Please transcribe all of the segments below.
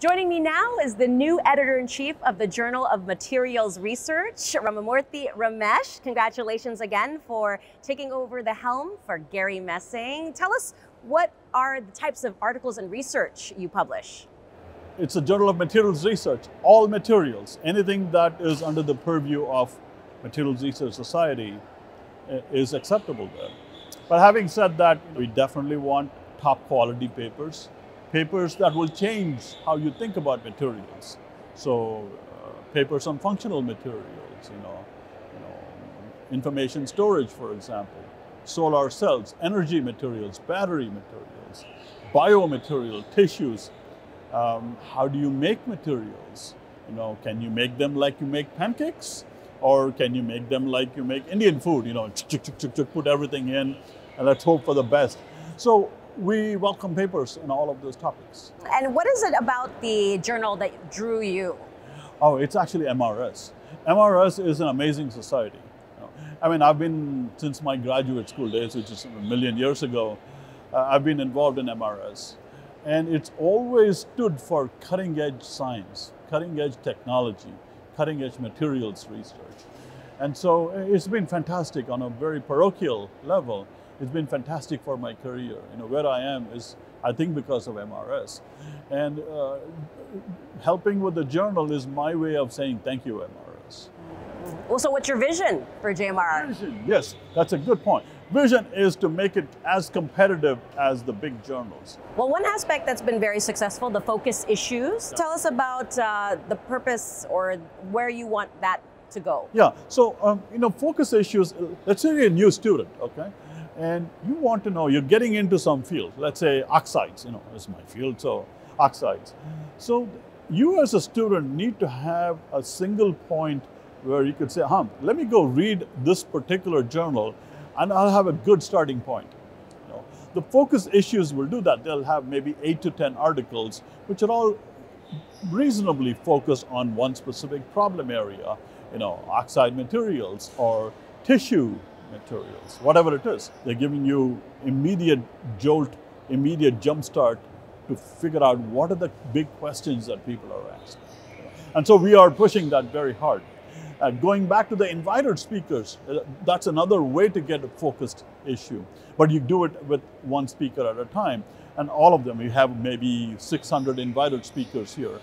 Joining me now is the new editor-in-chief of the Journal of Materials Research, Ramamoorthy Ramesh. Congratulations again for taking over the helm for Gary Messing. Tell us what are the types of articles and research you publish? It's a Journal of Materials Research, all materials, anything that is under the purview of Materials Research Society is acceptable there. But having said that, we definitely want top quality papers papers that will change how you think about materials. So uh, papers on functional materials, you know, you know, information storage, for example, solar cells, energy materials, battery materials, biomaterial, tissues. Um, how do you make materials? You know, can you make them like you make pancakes? Or can you make them like you make Indian food? You know, put everything in and let's hope for the best. So we welcome papers in all of those topics. And what is it about the journal that drew you? Oh, it's actually MRS. MRS is an amazing society. I mean, I've been, since my graduate school days, which is a million years ago, uh, I've been involved in MRS. And it's always stood for cutting edge science, cutting edge technology, cutting edge materials research. And so uh, it's been fantastic on a very parochial level it's been fantastic for my career. You know, where I am is, I think, because of MRS. And uh, helping with the journal is my way of saying thank you, MRS. Well, so what's your vision for JMR? Vision, yes, that's a good point. Vision is to make it as competitive as the big journals. Well, one aspect that's been very successful, the focus issues. Tell us about uh, the purpose or where you want that to go. Yeah, so, um, you know, focus issues, let's say you're a new student, okay? And you want to know, you're getting into some field, let's say oxides, you know, is my field, so oxides. So you as a student need to have a single point where you could say, huh, let me go read this particular journal and I'll have a good starting point. You know, the focus issues will do that. They'll have maybe eight to 10 articles, which are all reasonably focused on one specific problem area, you know, oxide materials or tissue materials, whatever it is. They're giving you immediate jolt, immediate jump start to figure out what are the big questions that people are asking. And so we are pushing that very hard. Uh, going back to the invited speakers, uh, that's another way to get a focused issue. But you do it with one speaker at a time. And all of them, we have maybe 600 invited speakers here.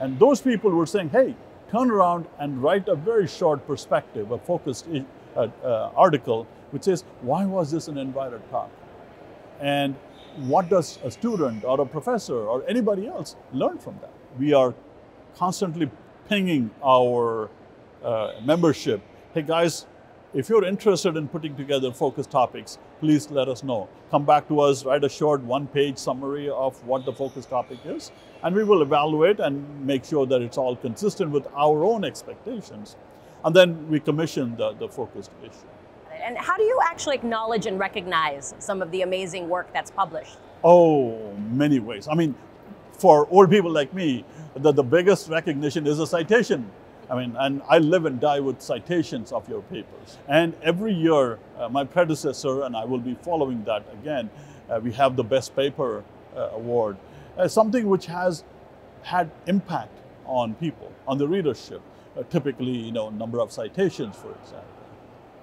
And those people were saying, hey, turn around and write a very short perspective, a focused uh, uh, article which says, why was this an invited talk? And what does a student or a professor or anybody else learn from that? We are constantly pinging our uh, membership. Hey guys, if you're interested in putting together focus topics, please let us know. Come back to us, write a short one page summary of what the focus topic is, and we will evaluate and make sure that it's all consistent with our own expectations. And then we commission the, the focused issue. And how do you actually acknowledge and recognize some of the amazing work that's published? Oh, many ways. I mean, for old people like me, the, the biggest recognition is a citation. I mean, and I live and die with citations of your papers. And every year, uh, my predecessor, and I will be following that again, uh, we have the Best Paper uh, Award, uh, something which has had impact on people, on the readership typically, you know, number of citations, for example.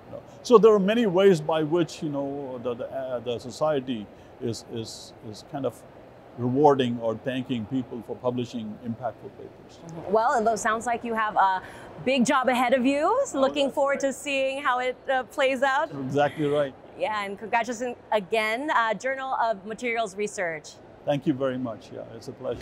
You know. So there are many ways by which, you know, the, the, uh, the society is, is, is kind of rewarding or thanking people for publishing impactful papers. Well, it sounds like you have a big job ahead of you. So oh, looking forward right. to seeing how it uh, plays out. Exactly right. Yeah, and congratulations again, uh, Journal of Materials Research. Thank you very much. Yeah, it's a pleasure.